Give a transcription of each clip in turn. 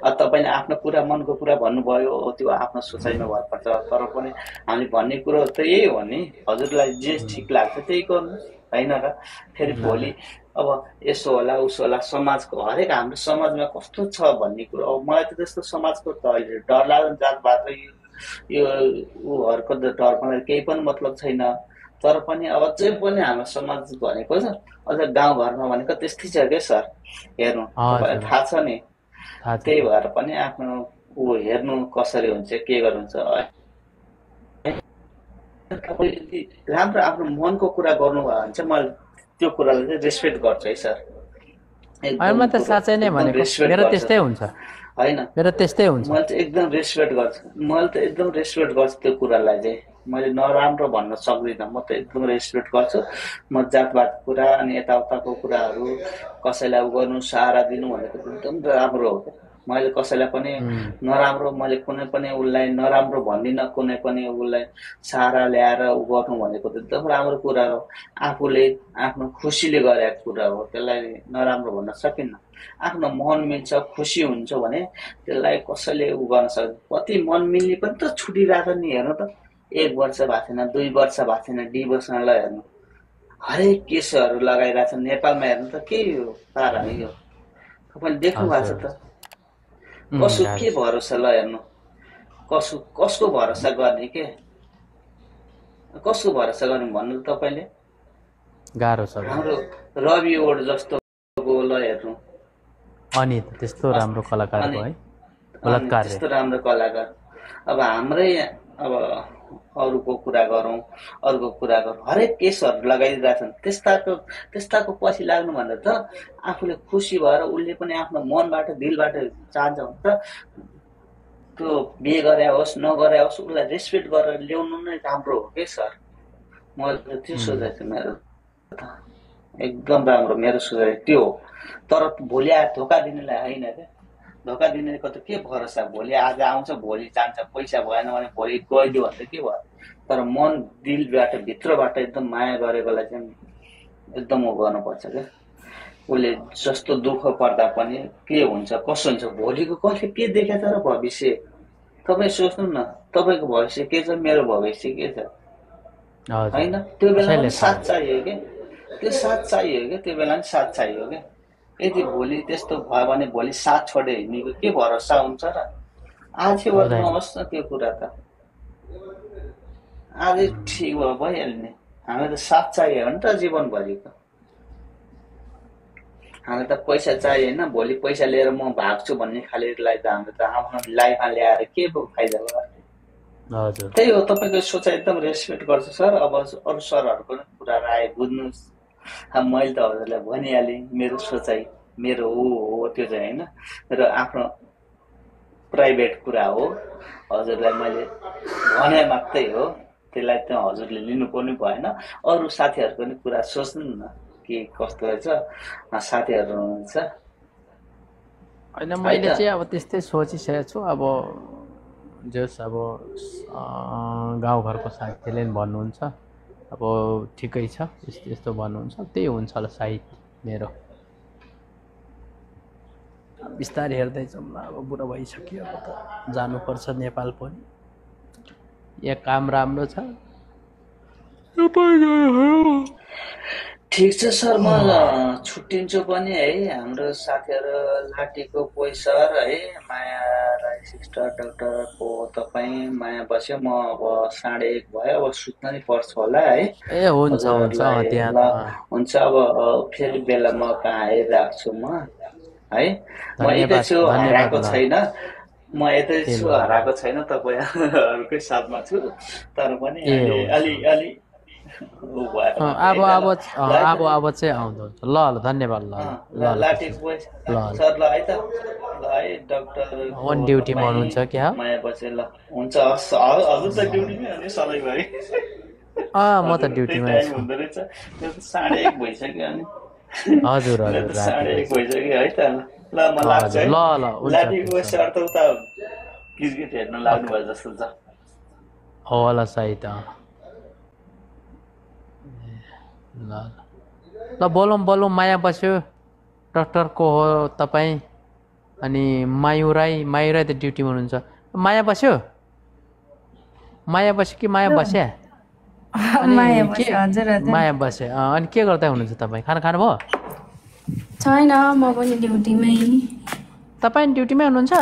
तपाईँले आफ्नो कुरा मनको कुरा भन्नुभयो त्यो आफ्नो सोचाइमा भर पर्छ तर पनि हामीले भन्ने कुरो त यही हो नि। हजुरलाई जे ठिक लाग्छ त्यही गर्नु होइन र? फेरि भोलि अब यसो होला उसो होला समाजको हरेक हाम्रो समाजमा कस्तो छ भन्ने कुरो। अब मलाई त त्यस्तो समाजको त अहिले डर लाग्दैन जातपात यो उहरूको त डर मलाई केही पनि मतलब छैन। तर पनि अब चाहिँ पनि हाम्रो समाज भनेको छ अझ गाउँघरमा भनेको त्यस्तै छ क्या सर? हेर्नु थाहा छ नि। त्यही भएर पनि आफ्नो ऊ हेर्नु कसरी हुन्छ के गर्नुहुन्छ राम्रो आफ्नो मनको कुरा गर्नुभयो भने चाहिँ मैले त्यो कुरालाई चाहिँ रेस्पेक्ट गर्छु है सर। म त साँच्चै नै भनेको मेरो त्यस्तै हुन्छ। होइन। मेरो त्यस्तै हुन्छ। मैले चाहिँ एकदम रेस्पेक्ट गर्छु। मैले त एकदम रेस्पेक्ट गर्छु त्यो कुरालाई चाहिँ। मैले नराम्रो भन्न सक्दिनँ। म त एकदम रेस्पेक्ट गर्छु। म जातपात कुरा अनि यताउताको कुराहरू कसैलाई गर्नु सहारा दिनु भनेको एकदम राम्रो हो मैले कसैलाई पनि नराम्रो मैले कुनै पनि उसलाई नराम्रो भन्दिनँ कुनै पनि उसलाई सहारा ल्याएर ऊ गर्नु भनेको त एकदम राम्रो कुरा हो। आफूले आफ्नो खुसीले गरेको कुरा हो। त्यसलाई नराम्रो भन्न सकिन्न आफ्नो मन मिल्छ खुसी हुन्छ भने त्यसलाई कसैले उ गर्न सक्छ कति मन मिल्ने पनि त छुटिरहेको नि हेर्नु त। एक वर्ष भएको छैन दुई वर्ष भएको छैन डिभोर्सनलाई हेर्नु। हरेक केसहरू लगाइरहेको छ नेपालमा हेर्नु त के हो? तारा यो। तपाईँले देख्नु भएको छ त। कसो के भरोसा ल हेर्नु। कसो कसको भरोसा गर्ने के? कसको भरोसा गर्ने भन्नु तपाईँले? गाह्रो छ हाम्रो रवि ओड जस्तो ल हेर्नु। अनि त्यस्तो राम्रो कलाकार है त्यस्तो राम्रो कलाकार। अब हाम्रै अब अरूको कुरा गरौँ अरूको कुरा गरौँ हरेक केसहरू लगाइदिरहेछन् त्यस्ताको त्यस्ताको पछि लाग्नुभन्दा त आफूले खुसी भएर उसले पनि आफ्नो मनबाट दिलबाट चाहन्छ भने त त्यो बिहे गरे होस् नगरे होस् उसलाई रेस्पेक्ट गरेर ल्याउनु नै राम्रो हो कि सर? मैले त्यो सोचाइ छु मेरो एकदम राम्रो मेरो सोचाइ त्यो हो। तर भोलि आएर धोका दिनेलाई होइन क्या? धोका दिनेको त के भरोसा? भोलि आज आउँछ भोलि जान्छ पैसा भएन भने भोलि गइदियो भने त के भयो? तर मन दिलबाट भित्रबाट एकदम माया गरेकोलाई चाहिँ एकदम ऊ गर्नुपर्छ क्या। उसले जस्तो दुःख पर्दा पनि के हुन्छ कसो हुन्छ भोलिको कसले के देखेछ र भविष्य? तपाईँ सोच्नु न तपाईँको भविष्य के छ मेरो भविष्य के छ? होइन? त्यो बेला साथ चाहियो क्या। त्यो साथ चाहियो क्या त्यो बेला पनि साथ चाहियो क्या। यदि भोलि त्यस्तो भयो भने भोलि साथ छोडे हिँड्नेको के भरोसा हुन्छ र? आज गर्नुहोस् न त्यो कुरा त। आज ठिक भयो भइहाल्ने। हामीलाई त साथ चाहियो भने त जीवनभरिको। हामीलाई त पैसा चाहियो होइन भोलि पैसा लिएर म भाग्छु भन्ने खालिलाई त हाम्रो त आफ्नो लाइफमा ल्याएर के फाइदा भयो? त्यही हो तपाईँको सोचाइ एकदम रेस्पेक्ट गर्छु सर। अब अरू सरहरूको पनि कुराहरू आए बुझ्नुहोस्। मैले त हजुरलाई भनिहालेँ मेरो सोचाइ मेरो हो हो त्यो चाहिँ होइन। र आफ्नो प्राइभेट कुरा हो। हजुरलाई मैले भने मात्रै हो। त्यसलाई त हजुरले लिनु पनि भएन। अरू साथीहरूको पनि कुरा सोच्नु न के कस्तो रहेछ। साथीहरू हुनुहुन्छ। होइन मैले चाहिँ अब त्यस्तै सोचिसकेको छु। अब जस अब गाउँघरको साथीले पनि भन्नुहुन्छ। अब ठिकै छ यस्तो यस्तो भन्नुहुन्छ त्यही हुन्छ होला सायद मेरो। बिस्तारै हेर्दैछौँ अब बुढो भइसक्यो अब त जानुपर्छ नेपाल पनि। यहाँ काम राम्रो छ। ठिक छ सर म छुट्टिन्छु पनि है हाम्रो साथीहरू लाटीको पैसर है माया सिस्टर डक्टरको तपाईँ माया बस्यो म अब साढे एक भयो अब सुत्न नि पर्छ होला है। ए हुन्छ हुन्छ अब फेरि बेला म कहाँ आइरहेको म है। म यतै छु हराएको छैन। म यतै छु हराएको छैन तपाईँहरूकै साथमा छु। तर पनि अलि अलि अब अब अब अब चाहिँ आउँदो ल ल धन्यवाद ल ल ल अन ड्युटीमा हुनुहुन्छ क्या हुन्छ हजुर त ड्युटीमै हो नि सधैँभरि अँ म त ड्युटीमै हुँदो रहेछ। साढे एक भइसक्यो अनि। हजुर हजुर साढे एक भइसक्यो। है त। ल म लाग्छ ल ल लाटीको सर त उता क्रिकेट हेर्न लाग्नु भयो जस्तो छ। होला सायद ल ल। बोलौँ बोलौँ माया बस्यो। डक्टर को हो तपाईँ? अनि मायु राई मायु राई त ड्युटीमा हुनुहुन्छ। माया बस्यो? माया बस्यो कि माया बस्या? माया बस्यो अनि के गर्दै हुनुहुन्छ तपाईँ? खाना खानुभयो? छैन म पनि ड्युटीमै। तपाईँ ड्युटीमै हुनुहुन्छ?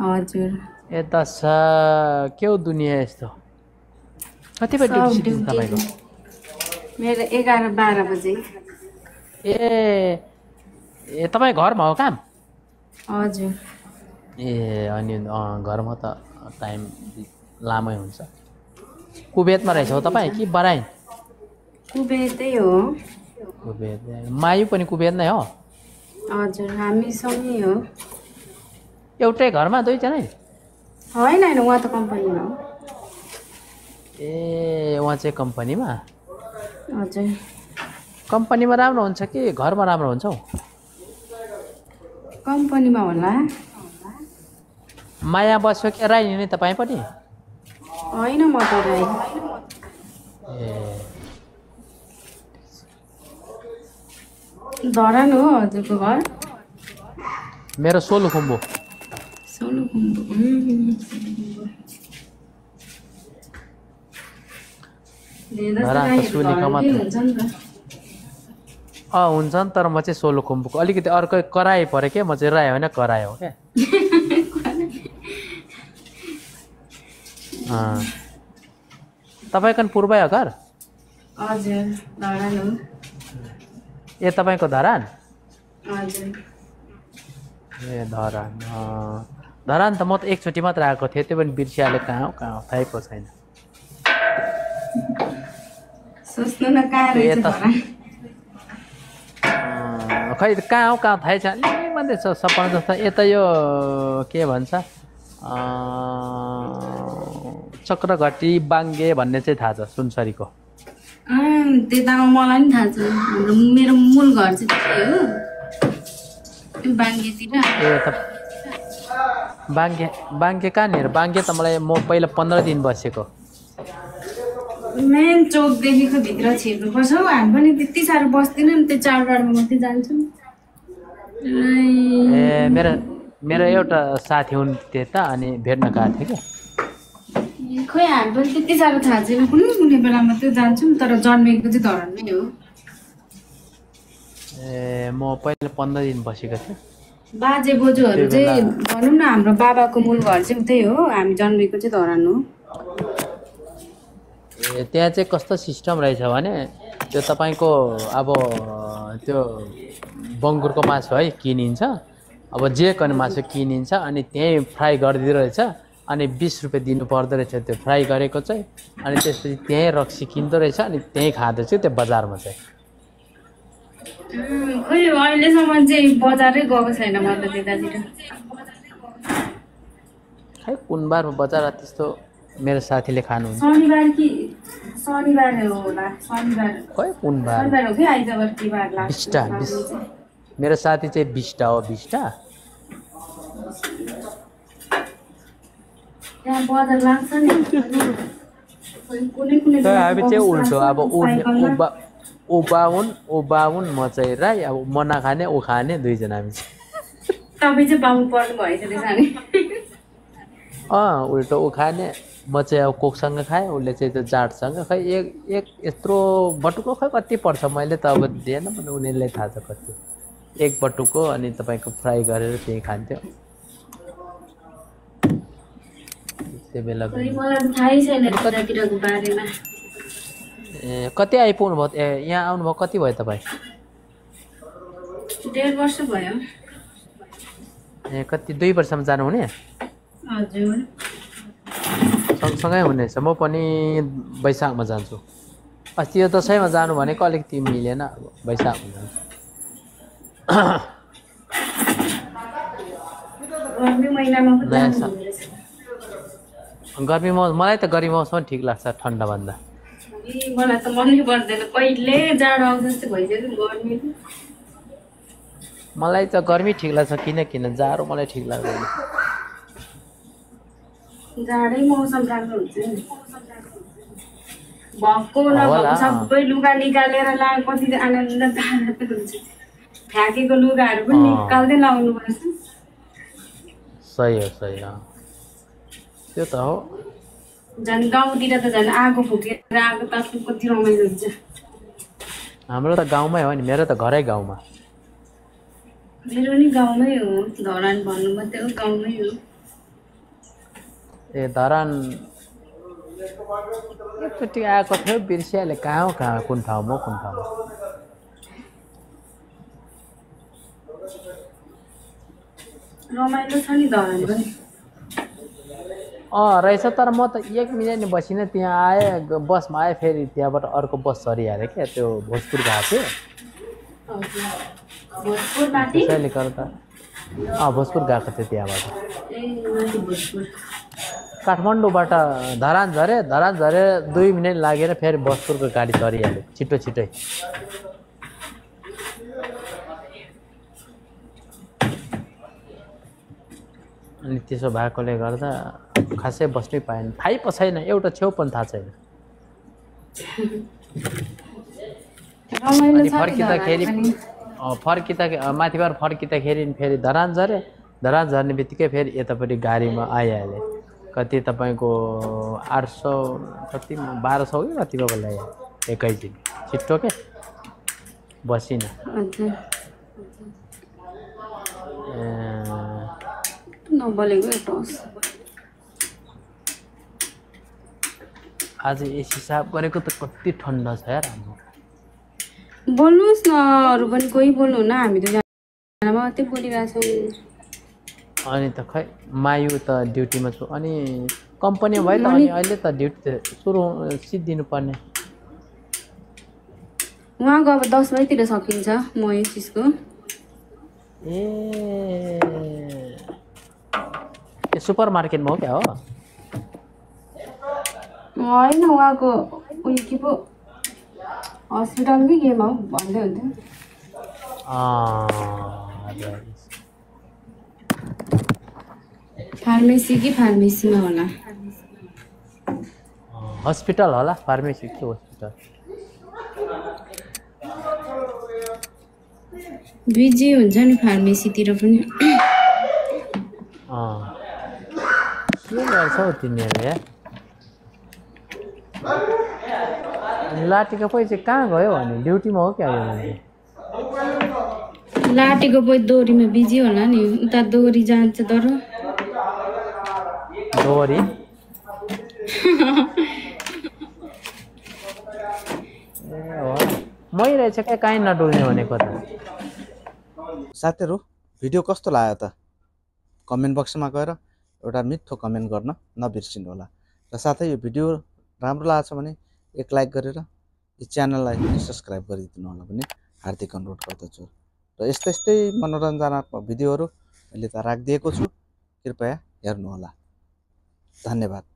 हजुर। ए दस के हो दुनियाँ यस्तो? कति बजी सब ड्युटी। तपाईँको मेरो एघार बाह्र बजे। ए ए तपाईँ घरमा हो काम? हजुर। ए अनि घरमा त टाइम लामै हुन्छ। कुवेतमा रहेछ हो तपाईँ कि बराइन? कुबेतै हो। कुवेत मायु पनि कुवेत नै हो? हजुर हामी सँगै हो। एउटै घरमा दुईजनै? होइन होइन उहाँ त कम्पनीमा हो। ए उहाँ चाहिँ कम्पनीमा? हजुर। कम्पनीमा राम्रो हुन्छ कि घरमा राम्रो हुन्छ हौ? कम्पनीमा होला। माया बस्यो कि राई नि तपाईँ पनि? होइन म त राई। ए। धरान हो हजुरको घर। मेरो सोलुखुम्बु सोलुखुम्बु उम्। धेरै मात्र। हुन्छ नि त अँ हुन्छ नि तर म चाहिँ सोलुखुम्बुको अलिकति अर्कै कराई पऱ्यो क्या म चाहिँ राई होइन कराई हो क्या। तपाईँको पूर्वै हो घर? ए तपाईँको धरान? ए धरान। धरान त म त एकचोटि मात्र आएको थिएँ त्यो पनि बिर्सिहालेँ कहाँ हो कहाँ हो थाहै पो छैन। सोच्नु न कहाँ रहेछ खै कहाँ हो कहाँ थाहै छैन अलिक मात्रै छ सपना जस्तो यता यो के भन्छ चक्रघटी बाङ्गे भन्ने चाहिँ थाहा छ सुनसरीको त्यता मलाई पनि थाहा छ हाम्रो मेरो मूल घर चाहिँ त्यही हो बाङ्गेतिर ए त बाङ्गे बाङ्गे कहाँनिर बाङ्गे त मलाई म पहिला पन्ध्र दिन बसेको मेन चोकदेखिको भित्र छिर्नुपर्छ हौ। हामी पनि त्यति साह्रो बस्दैनौँ नि त्यो चाडबाडमा मात्रै जान्छौँ। ए मेरो मेरो एउटा साथी हुन् त्यता अनि भेट्न गएको थिएँ क्या। खोइ हामी पनि त्यति साह्रो थाहा छैन। कुनै कुनै बेलामा त्यो जान्छौँ तर जन्मेको चाहिँ धरानमै हो। ए म पहिला पन्ध्र दिन बसेको थिएँ। बाजे बोजूहरू चाहिँ भनौँ न हाम्रो बाबाको मूल घर चाहिँ उतै हो। हामी जन्मेको चाहिँ धरान हो। त्यहाँ चाहिँ कस्तो सिस्टम रहेछ भने त्यो तपाईँको अब त्यो बङ्गुरको मासु है किनिन्छ। अब जे कन मासु किनिन्छ अनि त्यहीँ फ्राई गरिदिँदो रहेछ। अनि बिस रुपियाँ दिनु पर्दो रहेछ त्यो फ्राई गरेको चाहिँ। अनि त्यसपछि त्यहीँ रक्सी किन्दो रहेछ अनि त्यहीँ खाँदैछ त्यो बजारमा चाहिँ। उम्, खोइ अहिलेसम्म चाहिँ बजारै गएको छैन म त त्यतातिर। खै कुन बारमा बजार त्यस्तो मेरो साथीले खानुहुन्छ। शनिबार कि शनिबार हो होला शनिबार। खै कुन बार? शनिबार हो कि आइतबार के बार लाग्छ बिस्टा, लाग्ने बिस- चाहिँ। मेरो साथी चाहिँ बिस्टा हो बिस्टा हामी चाहिँ उल्टो अब ऊ बाहुन ऊ बाहुन म चाहिँ राई अब म नखाने ऊ खाने दुईजना हामी चाहिँ। तपाईँ चाहिँ पाउनु पर्नु भएछ त्यसमा नि। अँ उल्टो ऊ खाने। म चाहिँ अब कोकसँग खाएँ उसले चाहिँ त्यो जाटसँग खै एक एक यत्रो बटुको खै कति पर्छ? मैले त अब दिएन भने उनीहरूलाई थाहा छ कति। एक बटुको अनि तपाईँको फ्राई गरेर त्यही खान्थ्यो। त्यो बेला ए कति आइपुग्नु भयो ए यहाँ आउनुभयो कति भयो तपाईँ? डेढ वर्ष भयो। ए कति दुई वर्षमा जानुहुने? हजुर। सँगसँगै हुनेछ। म पनि वैशाखमा जान्छु अस्ति यो दसैँमा जानु भनेको अलिकति मिलेन अब वैशाखमा जान्छु गर्मी मौसम मलाई त गर्मी मौसम ठिक लाग्छ ठन्डाभन्दा मलाई त मनै पर्दैन। कहिले जाडो आउँछ जस्तो भइसक्यो गर्मी। मलाई त गर्मी ठिक लाग्छ किन किन? जाडो मलाई ठिक लाग्दैन। जाडै मौसम राम्रो हुन्छ नि भएको नभएको। सबै लुगा निकालेर लाग कति आनन्द आनन्द हुन्छ। फ्याँकेको लुगाहरू पनि। निकाल्दै लाउनु पर्छ सही हो सही हो। त्यो त हो। झन् गाउँतिर त झन् आगो फुकेर आगो ताप्नु कति रमाइलो हुन्छ। हाम्रो त गाउँमै हो नि मेरो त घरै गाउँमा। मेरो नि गाउँमै हो। धरान भन्नु मात्रै हो गाउँमै हो। ए धरान एकचोटि आएको थियो बिर्सिहालेँ कहाँ हो कहाँ कुन ठाउँमा हो, कुन ठाउँमा रमाइलो छ नि धरान पनि अँ रहेछ तर म त एक मिनट नि बसिनँ त्यहाँ आएँ बसमा आएँ फेरि त्यहाँबाट अर्को बस सरिहाल्यो क्या त्यो भोजपुर गएको माथि त्यसैले गर्दा अँ भोजपुर गएको थियो त्यहाँबाट ए माथि भोजपुर काठमाडौँबाट धरान झऱ्यो धरान झरेर दुई मिनट लागेर फेरि भोजपुरको गाडी चढिहाल्यो। छिटो छिटै। अनि त्यसो भएकोले गर्दा खासै बस्नै पाएन। थाहै पो छैन एउटा छेउ पनि थाहा छैन। अनि फर्किँदाखेरि फर्किँदा माथिबाट फर्किँदाखेरि फेरि धरान झऱ्यो धरान झर्ने बित्तिकै फेरि यतापट्टि गाडीमा आइहालेँ। कति तपाईँको आठ सौ कति बाह्र सौ कि कतिको बोलायो एकैछिन छिट्टो के? बसिनँ। आज एसी साफ गरेको त कति ठन्डा छ यार बोल्नुहोस् न अरू पनि कोही बोल्नु न हामी त जाना मात्रै बोलिरहेछौँ? अनि त खै मायु त ड्युटीमा छु अनि कम्पनीमा भयो त अनि अहिले त ड्युटी सुरु सिद्धिनु पर्ने उहाँको अब दस बजीतिर सकिन्छ म यो चिजको ए सुपर मार्केटमा हो क्या हो होइन उहाँको उयो के पो हस्पिटलकै गेम हो भन्दै हुन्थ्यो। फार्मेसी कि फार्मेसीमा होला? हस्पिटल होला फार्मेसी कि हस्पिटल बिजी हुन्छ नि फार्मेसीतिर पनि। के गर्छौ तिमीहरूले लाटीको पैसा कहाँ गयो भने? ड्युटीमा हो क्या मान्छे? लाटेको बोइ दोरीमा बिजी होला नि। उता दोरी जान्छ तर ए हो मै रहेछ क्या काहीँ नडुल्ने भनेको त। साथीहरू भिडियो कस्तो लाग्यो त? कमेन्ट बक्समा गएर एउटा मिठो कमेन्ट गर्न नबिर्सिनु होला। र साथै यो भिडियो राम्रो लागेको छ भने एक लाइक गरेर यो च्यानललाई सब्सक्राइब गरिदिनु होला भने हार्दिक अनुरोध गर्दछु। र यस्तै यस्तै मनोरञ्जनात्मक भिडियोहरू मैले त राखिदिएको छु। कृपया हेर्नुहोला धन्यवाद।